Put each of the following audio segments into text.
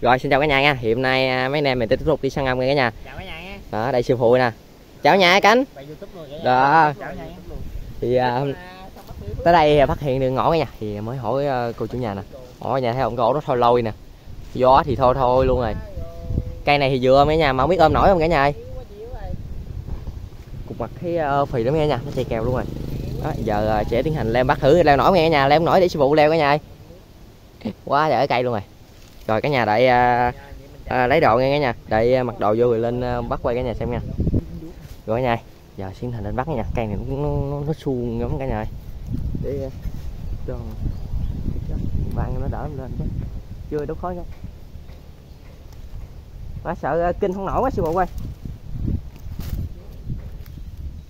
Rồi xin chào cả nhà nha. Hiện nay à, mấy anh em mình tiếp tục đi săn ngâm nha cả nhà. chào cả nhà nha Đó, đây sư phụ nè. Chào nhà cánh. cả Đó. cả. Thì à, hôm- tới đây phát hiện đường ngõ cả nhà thì mới hỏi à, cô chủ nhà nè. Hỏi nhà thấy ông gỗ nó thôi lôi nè. Gió thì thôi thôi luôn rồi. Cây này thì vừa mấy nhà mà không biết ôm nổi không cả nhà ơi. Cục mặt thấy phì lắm nha nhà, nó chạy kèo luôn rồi. Đó, giờ sẽ tiến hành leo bắt thử leo nổi nghe cả nhà, leo không nổi để sư phụ leo cả nhà ơi. Quá trời cây luôn rồi. Rồi cả nhà đợi à, à, lấy đồ nghe cả nhà, đợi à, mặc đồ vô rồi lên à, bắt quay cả nhà xem nha. Rồi cả nhà, giờ xin thành lên bắt nha, cây này nó nó, nó, nó suông lắm cả nhà ơi. Để à, cho bạn nó đỡ lên chứ. Chưa đốt khói nha. Má sợ à, kinh không nổi quá sư phụ ơi.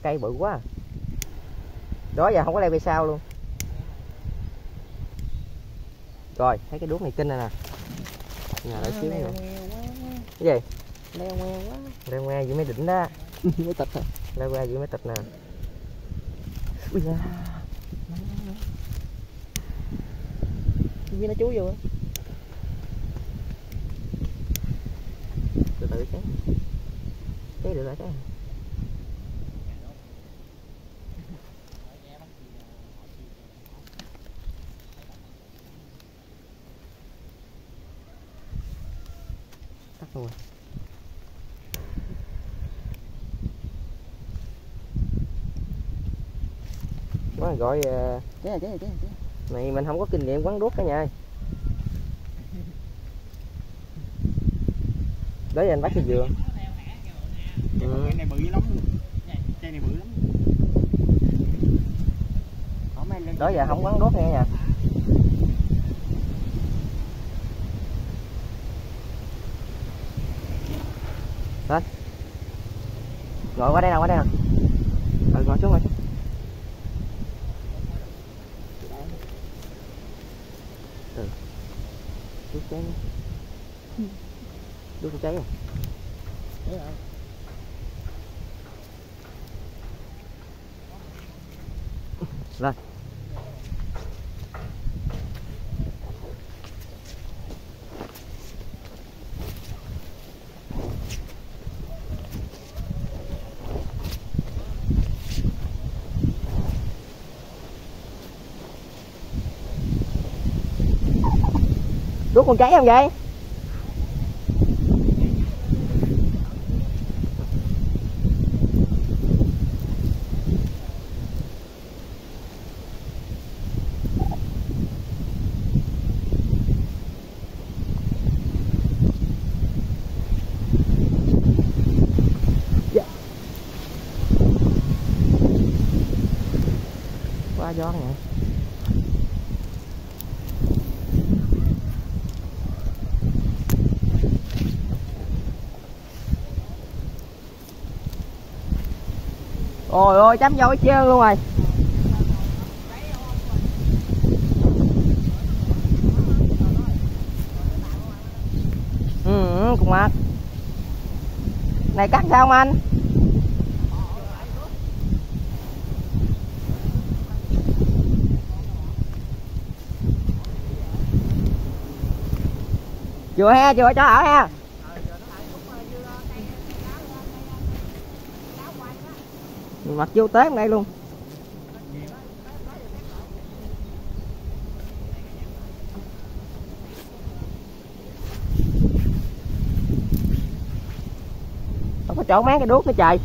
Cây bự quá. à. Đó giờ không có leo về sau luôn. Rồi, thấy cái đuốc này kinh này nè. Nhà đợi xíu nữa. Cái gì? leo ngoe quá Leo ngoe dưới mấy đỉnh đó. mới tịch hả Leo qua dưới mấy tịch nè. Ui da. với nó chú vô Từ từ cháy. Cháy được rồi cháy. Nó gọi ờ, cháy rồi cháy rồi cháy rồi này mình không có kinh nghiệm quán đuốc cả nhà ơi. Giờ anh bắt cái dừa ừ. này bự lắm. Này bự lắm. Lên đó giờ không quán đuốc nghe nha. Lên ngồi qua đây nào qua đây nào. Ừ, ngồi xuống ngồi xuống ừ. đuốc cháy nhé. đuốc cháy rồi Cháy rồi. lên đuốc còn cháy không vậy? Quá gió nè. Ôi ôi chấm vô hết trơn luôn rồi. Ừ cùng mặt này, cắt sao không anh? Chùa he chùa cho ở ha mặt vô tế ngay luôn. Không có chỗ mát cái đuốc nữa trời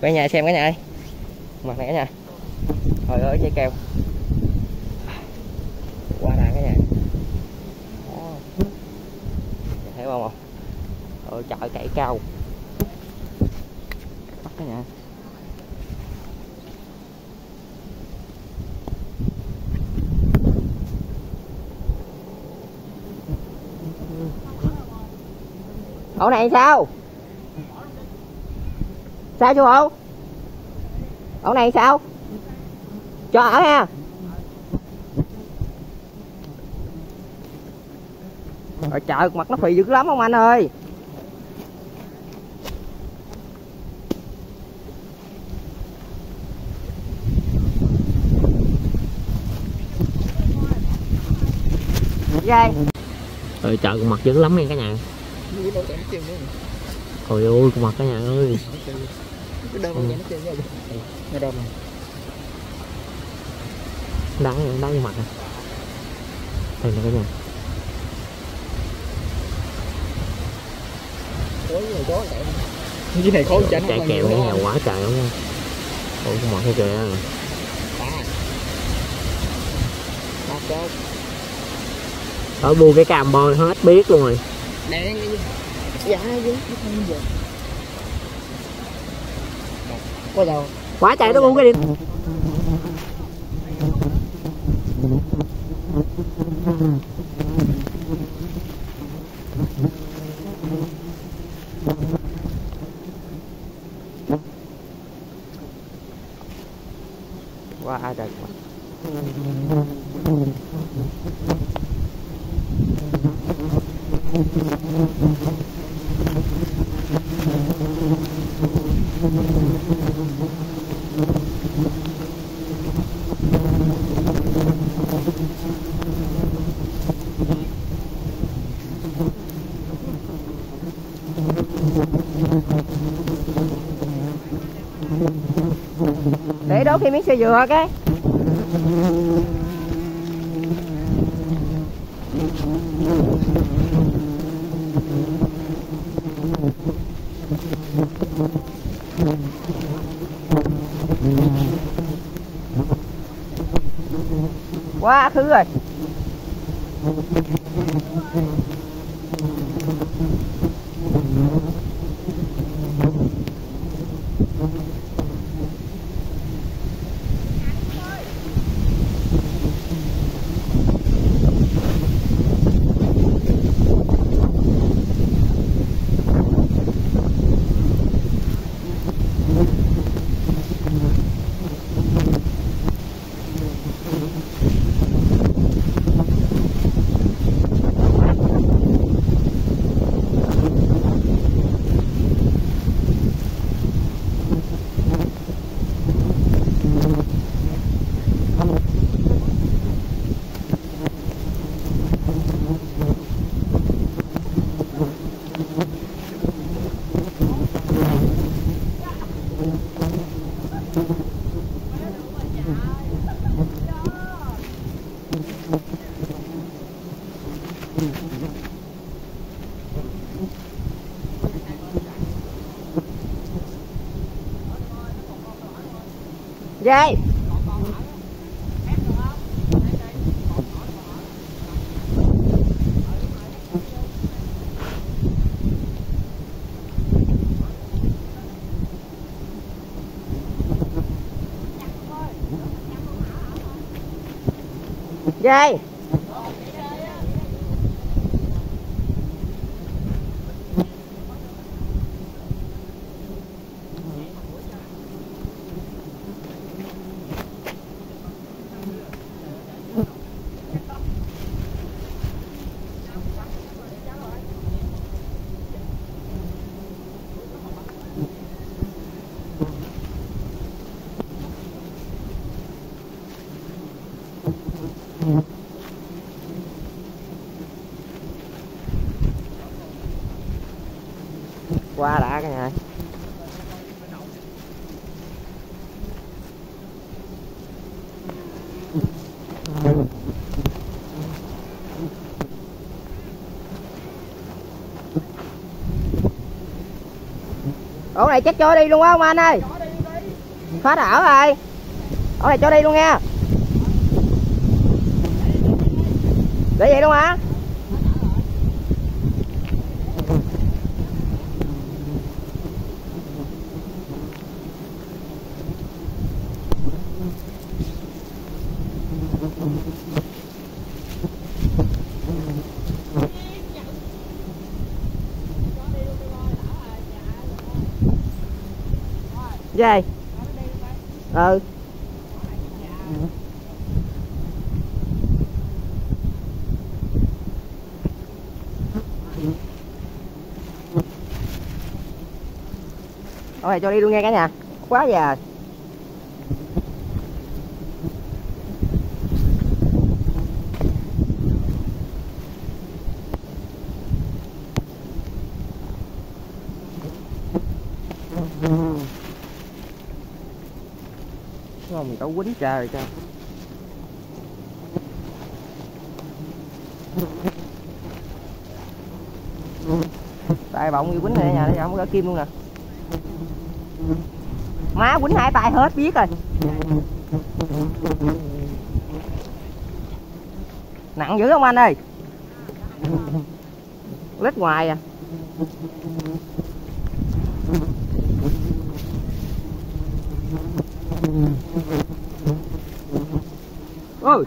cả nhà xem cả nhà ơi. Mặt này cả nhà. Trời ơi, dây keo qua đàn cả nhà. Đó. Thấy không không ôi trời cậy cao. Bắt cả nhà. Ổ này sao? Sao chú hậu ổ này sao? Cho ở ha. Rồi trời mặt nó phì dữ lắm không anh ơi? Trời trời con mặt dữ lắm nha cả nhà. Trời ơi con mặt cả nhà ơi Cái đơn nó chơi với Nó đơn này. Đá đá vô mặt à Đây rồi chó chạy. Cái này khó chạy Chạy kèo cả nhà quá trời không nha Ôi con mặt thấy kìa. Ở bu cái cam bôi hết biết luôn rồi. Đen cái gì? Dạ chứ Không giờ Có đâu Quá trời nó bu cái điện Quá ai trời để đốt thêm miếng xe dừa cái quá khứ rồi. Dây Dây qua đã cả nhà. Ổ này chắc cho đi luôn á ông anh ơi? Phá đảo rồi. Ổ này cho đi luôn nha. Để vậy đâu hả? Dây Ừ. Thôi cho đi luôn nghe cả nhà. Quá già. Không tao quýnh trời cho. Tại bọng như quýnh này nhà nó không? Có kim luôn nè má quýnh hai tay hết, biết rồi. Nặng dữ không anh ơi? Lít ngoài à. Ôi.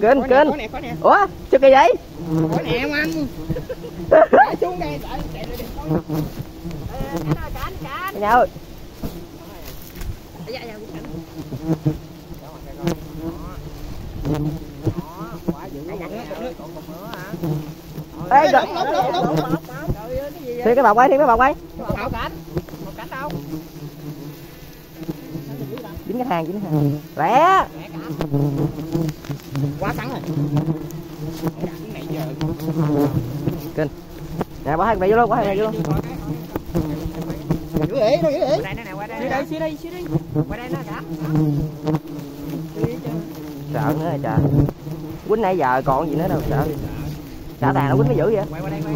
Kênh, kênh. ủa sao kỳ vậy có nè không anh xuống đây để để để cả nhà ơi Ê, rồi. lút lút lút lút Thì cái bọc quay, thì cái bọc quay một cảnh một cảnh đâu Dính cái hàng, dính cái hàng Rẻ quá sẵn rồi. Này giờ Nè, bỏ hai mẹ vô luôn, bỏ hai mẹ vô luôn giữ ỉ đâu giữ ỉ đây nè qua đây. Đây xíu đây xíu đây. Qua đây nó cả Sợ nữa rồi trời. Quýnh nãy giờ còn gì nữa đâu, sợ. Xả tàn nó quýnh mới dữ vậy quay qua đây quay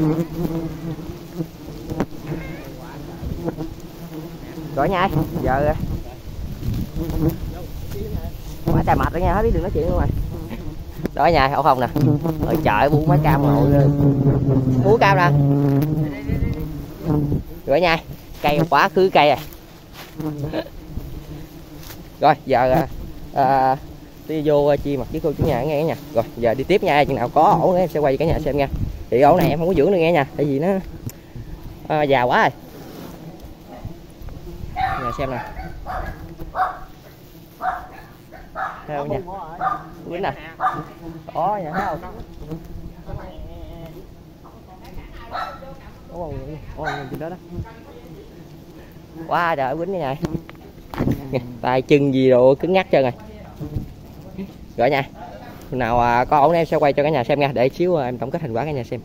Rồi nha, giờ Quá trời mệt rồi nha, hết biết đừng nói chuyện luôn rồi Đó nhà ổ không nè. Ở trời bu mấy cam rồi, Bú cam nè. Rồi nha, cây quá khứ cây à. Rồi giờ à, à đi vô à, chi mặt chứ cô chủ nhà nghe nha. Rồi giờ đi tiếp nha, chừng nào có ổ nữa em sẽ quay cả nhà xem nha. Thì ổ này em không có dưỡng được nghe nha Tại vì nó à, già quá rồi. Nhà xem nè. Theo nha. Quýnh nè. Đó nha, thấy không? Ủa Ủa trên đó đó. Quá trời, quýnh như này tay chân gì đồ, cứng ngắc trơn rồi. Rồi nha. Nào à, có ổn em sẽ quay cho cả nhà xem nha, để xíu à, em tổng kết thành quả cả nhà xem.